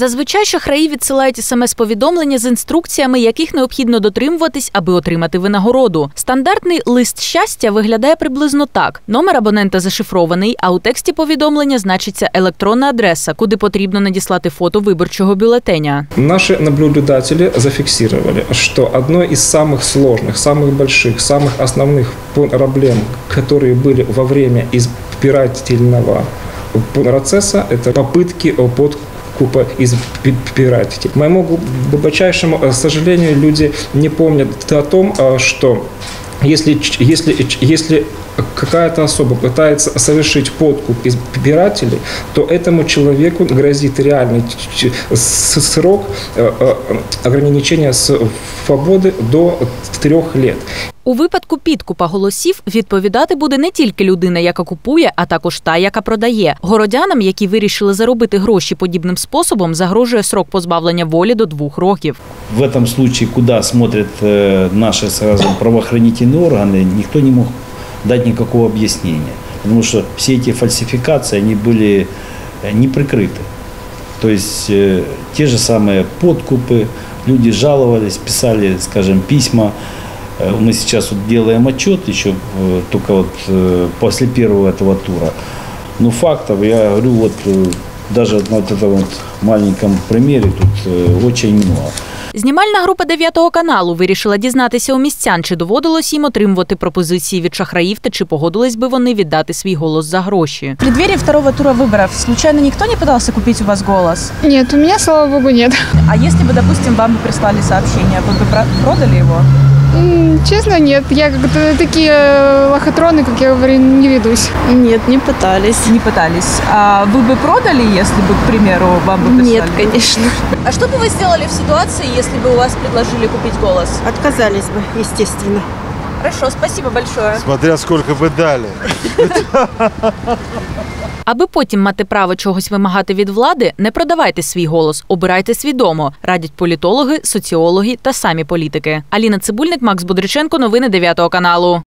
Зазвичай шахраї відсилають смс-повідомлення з інструкціями, яких необхідно дотримуватись, аби отримати винагороду. Стандартний лист щастя виглядає приблизно так: номер абонента зашифрований, а у тексті повідомлення значиться електронна адреса, куди потрібно надіслати фото виборчого бюлетеня. Наши наблюдатели зафиксировали, что одной из самых сложных, самых больших, самых основных проблем, которые были во время избирательного процесса, это попытки подкупа избирателей. К моему глубочайшему э, сожалению, люди не помнят о том, э, что если, если, если какая-то особа пытается совершить подкуп избирателей, то этому человеку грозит реальный срок э, э, ограничения свободы до трех лет. У випадку підкупа голосів відповідати буде не тільки людина, яка купує, а також та, яка продає. Городянам, які вирішили заробити гроші подібним способом, загрожує срок позбавлення волі до двох років. В этом случае, куда смотрят э, наши сразу правоохранительные органы, никто не мог дать никакого объяснения. Потому что все эти фальсификации, они были э, не прикрыты. То есть э, те же самые подкупы, люди жаловались, писали, скажем, письма. Э, Мы сейчас вот делаем отчет еще э, только вот э, после первого этого тура. Но фактов, я говорю, вот э, даже на вот этом вот маленьком примере тут э, очень много. Знімальна група 9 каналу вирішила дізнатися у містян, чи доводилось їм отримувати пропозиції від шахраїв та чи погодились би вони віддати свій голос за гроші. В преддверии второго тура выборов случайно никто не пытался купить у вас голос? Нет, у меня, слава богу, нет. А если бы, допустим, вам бы прислали сообщение, вы бы про- продали его? Честно, нет. Я как-то такие лохотроны, как я говорю, не ведусь. Нет, не пытались. Не пытались. А вы бы продали, если бы, к примеру, вам бы прислали? Нет, конечно. А что бы вы сделали в ситуации, если бы у вас предложили купить голос? Отказались бы, естественно. Хорошо, спасибо большое. Смотря сколько бы дали. Аби потім мати право чогось вимагати від влади, не продавайте свій голос, обирайте свідомо, радять політологи, соціологи та самі політики. Аліна Цибульник, Макс Будриченко, новини 9 каналу.